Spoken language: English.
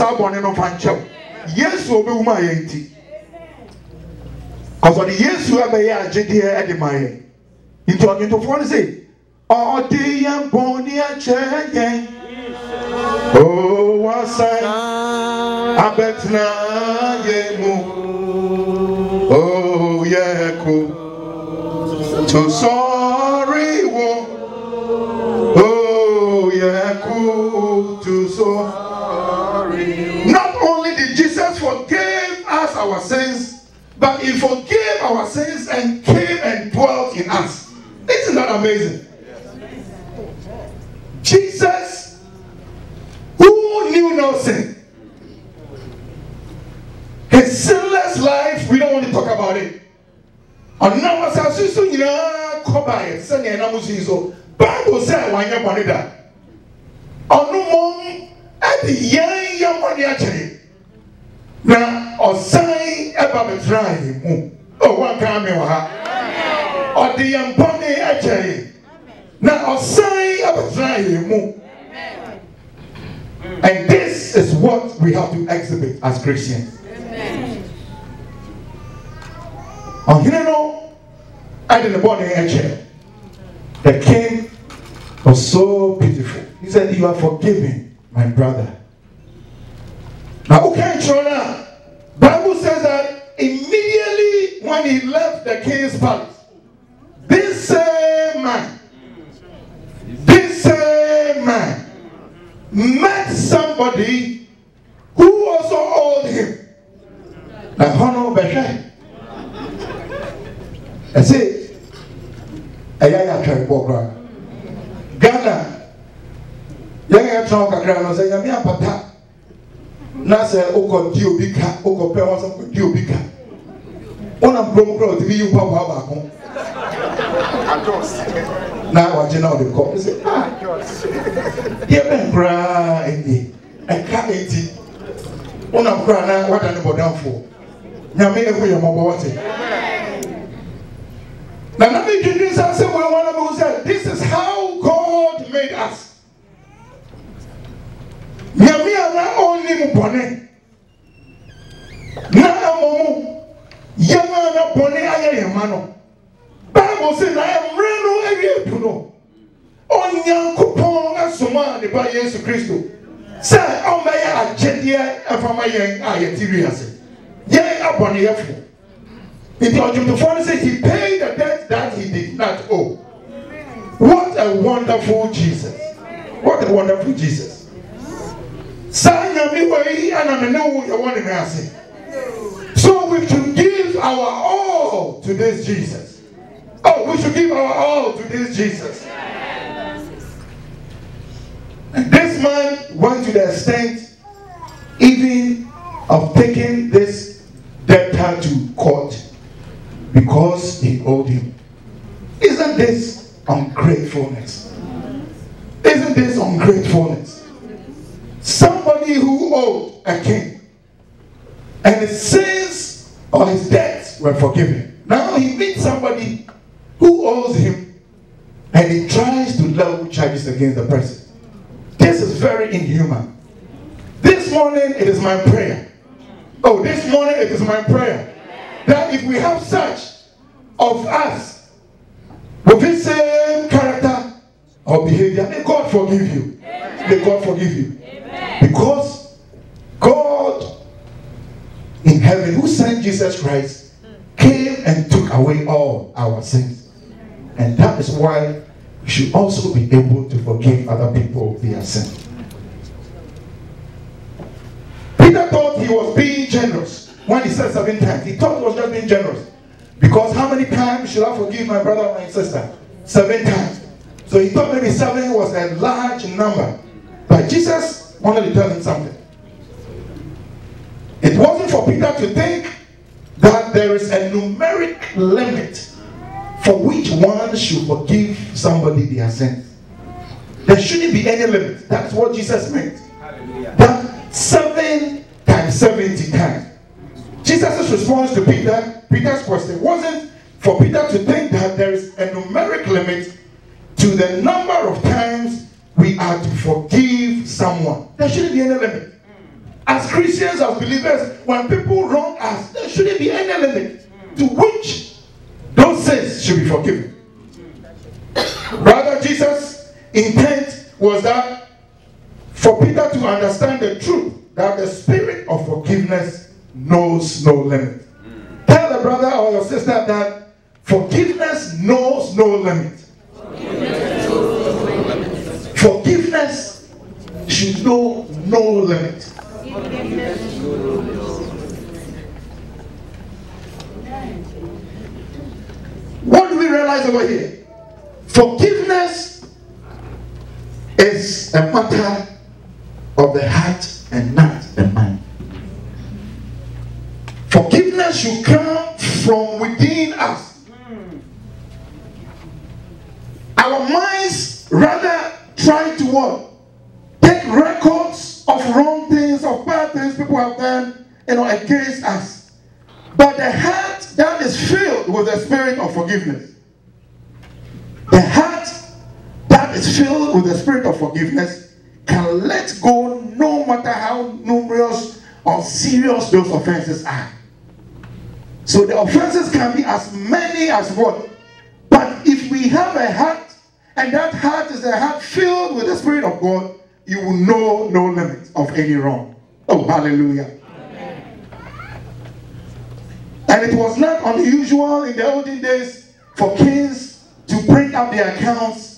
saa bɔne no fa nkyɛw yesu obewu ma yɛn ti kɔsɔ de yesu abɛyɛ agyedeɛ ɛde ma yɛn nti ɔdwontofoɔ no sɛ ɔde yɛn bɔne akyɛ yɛn o wasan abɛtena yɛn mu o yɛ ko to sɔre that amazing? Jesus, who knew no sin, his sinless life, we don't want to talk about it. ɔnam asase so nyinaa kɔbaeɛ sɛnea ɛnam so yi so bible sɛ wanyɛ bɔne da ɔno mmom ɛde yɛn yɛ bɔne akyɛre na ɔsan ɛba yɛn mu o wanka me wɔ ha ɔde yɛn bɔne akyɛre na ɔsan ɛbɛtena yɛn mu and this is what we have to exhibit as christians. Ɔhene no ɛde ne bɔne akyɛ the king was so beautiful he said you are forgiven my brother. Na woka nkyerɛ no a bible says that immediately when he left the king's palace this same man, this same man met somebody who also owed him. Like Hono Beshe. I say, Ayaya Chakbora. Ghana. Yaya Chakra, I say, Yamia Pata. na sɛ wokɔ di obi ka wokɔ pɛ wɔn sɛ wokɔ di obi ka wɔn na nkurɔfoɔ kura o ti bi yi wɔ hɔ baako na wagye na ɔde kɔ. Sɛ ah yɛbɛn koraa ɛnie ɛka eti. Wonam koraa na wada ne bɔdamfoɔ nyame ehu yɛ mɔbɔ wɔte na na mi dwedwe nsa sɛ wɔn wɔn na mi sɛ this is how God made us. Nyame a na ɔnni mu bɔne. Na ɛmɔ mu. Yɛn a na bɔne ayɛ yɛn ma no. Bible sɛ na mmerɛ no awie du no ɔnyankopɔn asoma ne ba yesu kristo. Sɛ ɔmbɛyɛ agyɛdeɛ ɛfama yɛn a yɛte wiase yɛn abɔneyɛfo nti ɔdwomtofoɔ no sɛ he paid the debt that he did not owe. What a wonderful jesus. What a wonderful jesus. Saa nyame wɔ yi ana me ne wo yɛwɔ ne me ase. So we should give our all to this jesus oh we should give our all to this jesus this man went to the extent even of taking this debtor to court because he owed him. Isn't this ungratefulness? Isn't this ungratefulness? Somebody who owed a king and his sins or his debts were forgiven. Now he meets somebody who owes him and he tries to level charges against the person. This is very inhuman. This morning it is my prayer. Oh, this morning it is my prayer that if we have such of us with this same character or behavior, may God forgive you. May God forgive you. Because God in heaven, who sent Jesus Christ, came and took away all our sins. And that is why we should also be able to forgive other people their sin. Peter thought he was being generous when he said seven times. He thought he was just being generous. Because how many times should I forgive my brother or my sister? Seven times. So he thought maybe seven was a large number. But Jesus wanted to tell him something. It wasn't for Peter to think that there is a numeric limit for which one should forgive somebody their sins. There shouldn't be any limit. That's what Jesus meant. That seven times seventy times. Jesus' response to Peter, Peter's question, wasn't for Peter to think that there is a numeric limit to the number of times we are to forgive someone. There shouldn't be any limit. As as Christians, as believers, when people wrong us, there shouldn't be any limit to which those sins should be forgiven. Rather, Jesus' intent was that for Peter to understand the truth that the spirit of forgiveness knows no limit. Tell the brother or your sister that forgiveness knows no limit. Forgiveness should know no limit. What do we over here? Forgiveness is a matter of the heart and not the mind. Forgiveness should come from within us. Our minds rather try to what? Take records of wrong things, of bad things people have done, you know, against us. But the heart that is filled with the spirit of forgiveness, the heart that is filled with the spirit of forgiveness can let go no matter how numerous or serious those offenses are. So the offenses can be as many as what? But if we have a heart, and that heart is a heart filled with the Spirit of God, you will know no limit of any wrong. Oh, hallelujah. And it was not unusual in the olden days for kings to bring up their accounts